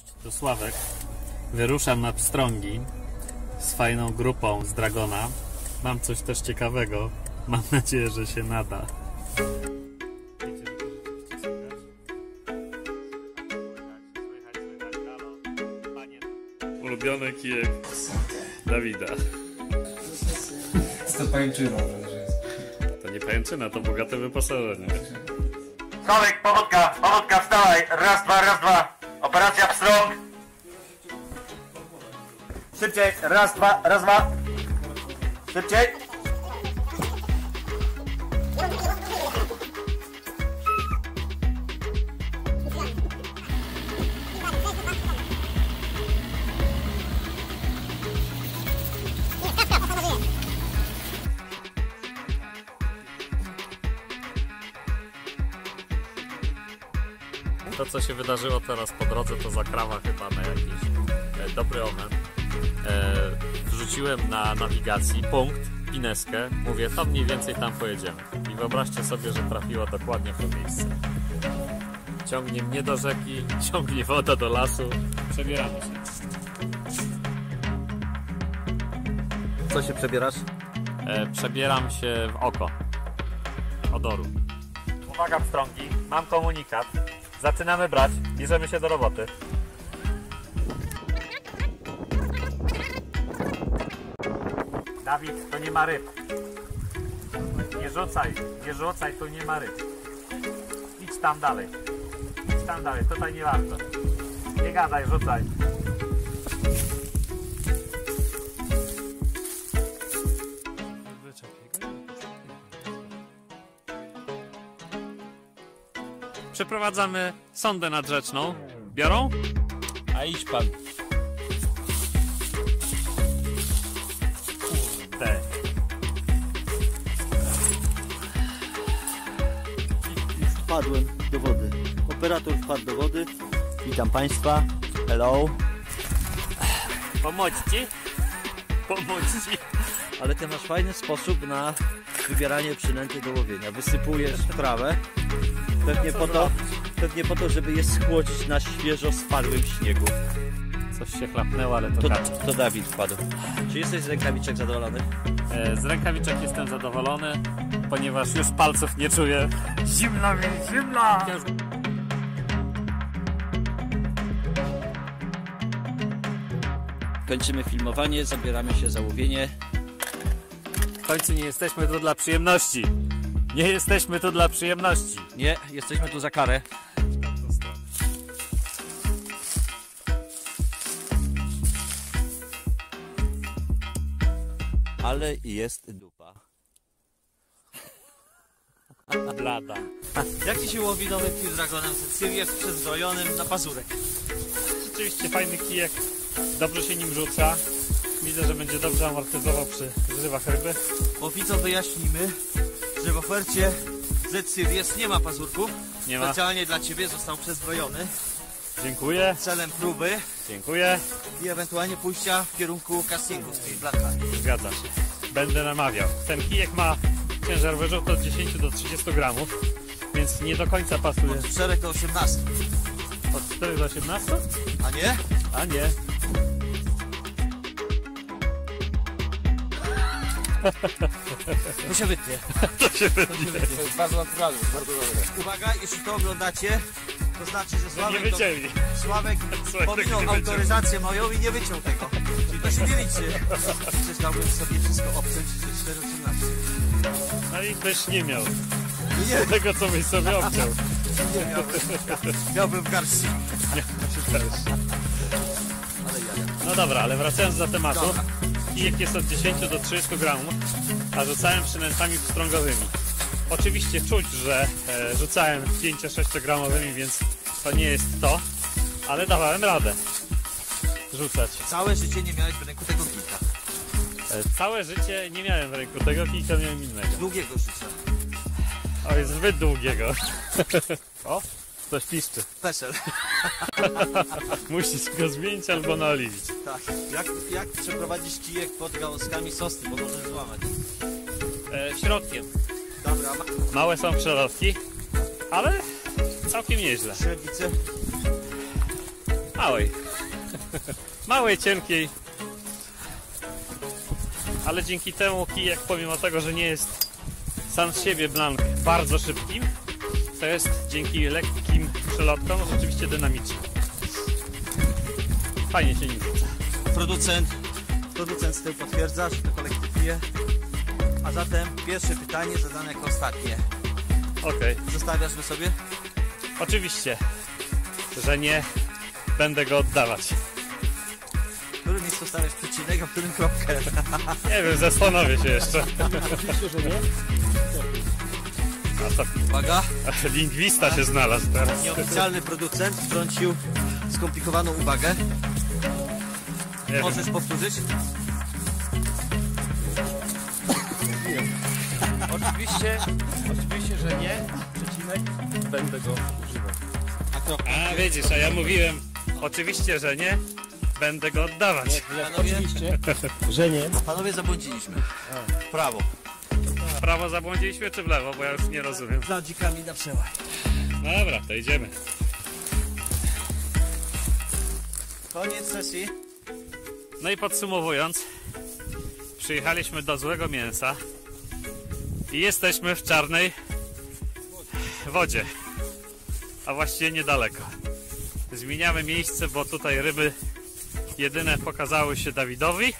Cześć, to Sławek. Wyruszam na pstrągi z fajną grupą z Dragona. Mam coś też ciekawego. Mam nadzieję, że się nada. Ulubiony kijek Dawida. Z to pajęczyną że jest. To nie pajęczyna, to bogate wyposażenie. Sławek, powódka, powódka, wstawaj. Raz, dwa, raz, dwa. Operacja pstrąg. Szybciej, raz, dwa, raz, dwa. Szybciej. Co się wydarzyło teraz po drodze, to zakrawa chyba na jakiś e, dobry omen. E, wrzuciłem na nawigacji punkt, Pineskę. Mówię, to mniej więcej tam pojedziemy. I wyobraźcie sobie, że trafiło dokładnie w to miejsce. Ciągnie mnie do rzeki, ciągnie woda do lasu. Przebieramy się. Co się przebierasz? E, przebieram się w oko odoru. Uwaga pstrągi, mam komunikat. Zaczynamy brać, bierzemy się do roboty. Dawid, to nie ma ryb. Nie rzucaj, nie rzucaj, tu nie ma ryb. Idź tam dalej. Idź tam dalej, tutaj nie warto. Nie gadaj, rzucaj. Przeprowadzamy sondę nadrzeczną. Biorą? A idź pan. Te. Wpadłem do wody. Operator wpadł do wody. Witam państwa. Hello. Pomóc ci? Pomóc ci? Ale ty masz fajny sposób na wybieranie przynęty do łowienia. Wysypujesz w trawę. Pewnie po to, pewnie po to, żeby je schłodzić na świeżo spadłym śniegu. Coś się chlapnęło, ale to, To, kaczy. to Dawid wpadł. Czy jesteś z rękawiczek zadowolony? E, Z rękawiczek jestem zadowolony, ponieważ już palców nie czuję. Zimno mi, zimno! Kończymy filmowanie, zabieramy się za łowienie. W końcu nie jesteśmy tu dla przyjemności. Nie jesteśmy tu dla przyjemności. Nie, jesteśmy tu za karę. Ale jest dupa. Blada. Jak ci się łowi nowy Q Dragonem Sirius przezbrojonym na pazurek? Rzeczywiście fajny kijek. Dobrze się nim rzuca. Widzę, że będzie dobrze amortyzował przy zrywach ryby. Bo widzą wyjaśnimy, że w ofercie Z Series nie ma pazurków. Nie ma. Specjalnie dla ciebie został przezbrojony Dziękuję, celem próby dziękuję. i ewentualnie pójścia w kierunku castingu z tej Blacka. Zgadza się. Będę namawiał. Ten kijek ma ciężar wyrzutu od 10 do 30 gramów, więc nie do końca pasuje. Od 4 do 18. Od 4 do 18? A nie? A nie. To się wytnie. To się wytnie. To jest bardzo naturalne, bardzo dobre. Uwaga, jeśli to oglądacie, to znaczy, że Nie Sławek, to, wycięli. Sławek Sławek pominął nie wyciął. autoryzację moją i nie wyciął tego. Czyli to się nie liczy. Przecież dałbym sobie wszystko obciąć że 4,18. No i byś nie miał Nie, tego, co byś sobie obciął. nie miałbym. Miałbym w garści. Też. Ale ja. No dobra, ale wracając do tematu. Dobra. Kijek jest od 10 do 30 gramów, a rzucałem przynętami pstrągowymi. Oczywiście czuć, że e, rzucałem 5-6 gramowymi, więc to nie jest to, ale dawałem radę rzucać. Całe życie nie miałeś w ręku tego kilka. E, całe życie nie miałem w ręku tego kijka, miałem innego. Długiego życia. O, jest zbyt długiego. o, coś piszczy. Pesel. Musisz go zmienić albo naoliwić. Tak. Jak, jak przeprowadzić kijek pod gałązkami sosny, bo możesz złamać. E, środkiem. Dobra, ma Małe są przelotki, ale całkiem nieźle. średnicę. Małej. Małej, cienkiej. Ale dzięki temu kijek, pomimo tego, że nie jest sam z siebie blank bardzo szybkim, to jest dzięki lekkim przelotkom rzeczywiście dynamiczny. Fajnie się nim rzuca. Producent, producent z tyłu potwierdza, że to kolektywuje. A zatem pierwsze pytanie zadane jako ostatnie. Okej, Zostawiasz go sobie? oczywiście, że nie będę go oddawać. W którym miejscu stawiasz przecinek, a w którym kropkę? Nie wiem, zastanowię się jeszcze. A to lingwista się znalazł teraz. nieoficjalny producent wtrącił skomplikowaną uwagę. Nie wiem. Możesz powtórzyć? Oczywiście, oczywiście, że nie. Przecinek. Będę go używał. A kropka? A widzisz, a ja mówiłem, oczywiście, że nie, będę go oddawać. Panowie, Oczywiście, że nie. panowie zabłądziliśmy. Prawo. W prawo zabłądziliśmy czy w lewo, bo ja już nie rozumiem. Za dzikami na przełaj. Dobra, to idziemy. Koniec sesji. No i podsumowując, przyjechaliśmy do złego mięsa i jesteśmy w czarnej wodzie, a właściwie niedaleko. Zmieniamy miejsce, bo tutaj ryby jedyne pokazały się Dawidowi.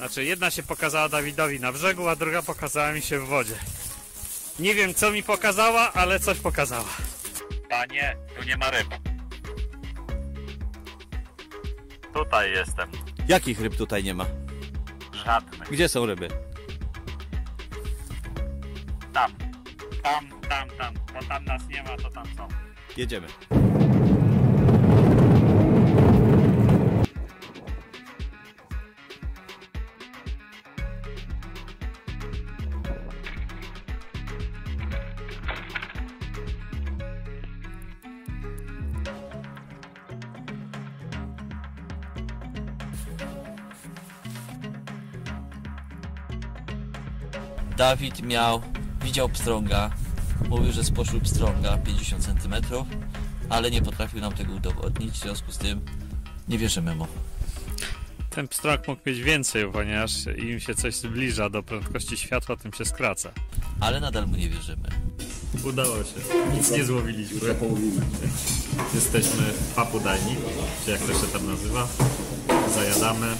Znaczy, jedna się pokazała Dawidowi na brzegu, a druga pokazała mi się w wodzie. Nie wiem, co mi pokazała, ale coś pokazała. Panie, tu nie ma ryb. Tutaj jestem. Jakich ryb tutaj nie ma? Żadnych. Gdzie są ryby? Tam. Tam, tam, tam. Bo tam nas nie ma, to tam są. Jedziemy. Dawid miał, widział pstrąga, mówił, że spożył pstrąga 50 cm, ale nie potrafił nam tego udowodnić, w związku z tym nie wierzymy mu. Ten pstrąg mógł mieć więcej, ponieważ im się coś zbliża do prędkości światła, tym się skraca. Ale nadal mu nie wierzymy. Udało się. Nic nie złowiliśmy. Jesteśmy w papudajni, czy jak to się tam nazywa. Zajadamy.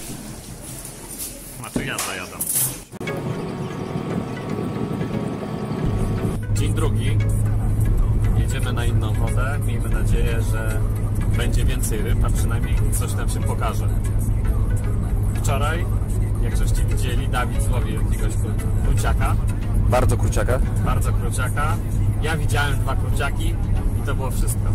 Znaczy ja zajadam. Dzień drugi. Jedziemy na inną wodę. Miejmy nadzieję, że będzie więcej ryb, a przynajmniej coś nam się pokaże. Wczoraj, jak żeście widzieli, Dawid złowił jakiegoś kru- kruciaka Bardzo kruciaka. bardzo kruciaka. Ja widziałem dwa kruciaki i to było wszystko.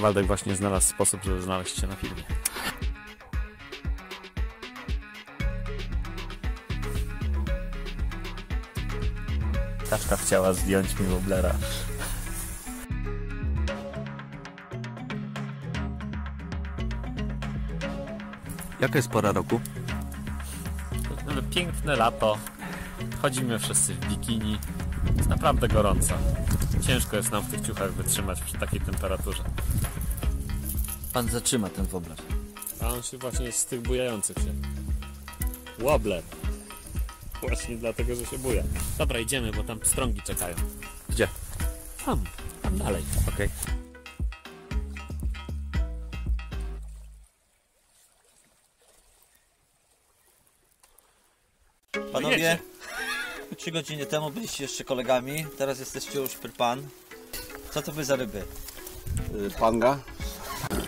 Waldek właśnie znalazł sposób, żeby znaleźć się na filmie. Kaczka chciała zdjąć mi woblera. Jaka jest pora roku? Piękne lato. Chodzimy wszyscy w bikini. Jest naprawdę gorąco. Ciężko jest nam w tych ciuchach wytrzymać przy takiej temperaturze. Pan zatrzyma ten woblar. A on się właśnie jest z tych bujających się. Wobbler. Właśnie dlatego, że się buja. Dobra, idziemy, bo tam strągi czekają. Gdzie? Tam, tam dalej. Okej. Panowie, Jedzie. Trzy godziny temu byliście jeszcze kolegami, teraz jesteście już pan. Co to wy za ryby? Y, Panga.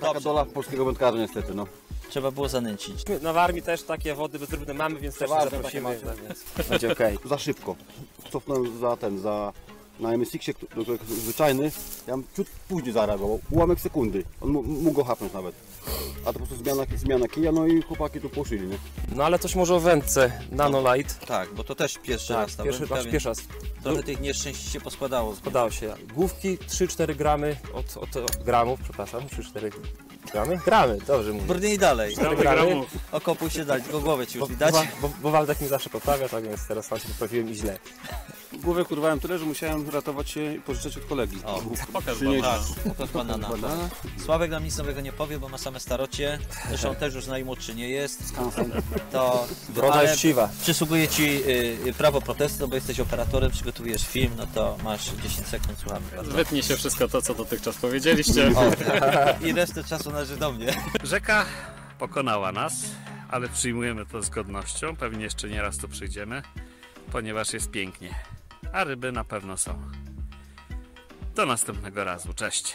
Taka dola polskiego wędkarza niestety, no. Trzeba było zanęcić. No w armii też takie wody beztrudne mamy, więc też Warto zaprosimy. takie więc Będzie okej. Za szybko. Cofnąłem za ten, za... Na MSX-ie, który jest zwyczajny, ja bym ciut później zareagował. Ułamek sekundy. On m- mógł go hapnąć nawet. A to po prostu zmiana, zmiana kija, no i chłopaki tu poszyli, nie? No ale coś może o wędce Nanolight. Tak, bo to też pierwszy Tak, raz ta pierwszy, wędka, wasz więc pierwszy raz. Trochę tych nieszczęści się poskładało. Podało się. Główki 3-4 gramy od, od gramów, przepraszam, 3-4 gramy? Gramy, dobrze mówię. Brnij dalej. 4 gramy, Okopuj się dalej, tylko głowę ci bo, już widać. bo, bo, bo Waldek mi zawsze poprawia, tak więc teraz sam się poprawiłem i źle. Głowę kurwałem tyle, że musiałem ratować się i pożyczać od kolegi. O, Pokaż Przynieś- banana. pokaż banana. Banana. Sławek nam nic nowego nie powie, bo ma same starocie. Zresztą też już najmłodszy nie jest. To Broda jest siwa. przysługuje ci y, y, prawo protestu, bo jesteś operatorem, przygotowujesz film, no to masz 10 sekund, słuchamy. Wytnie się wszystko to, co dotychczas powiedzieliście. O, I resztę czasu należy do mnie. Rzeka pokonała nas, ale przyjmujemy to z godnością. Pewnie jeszcze nie raz tu przyjdziemy, ponieważ jest pięknie. A ryby na pewno są. Do następnego razu. Cześć.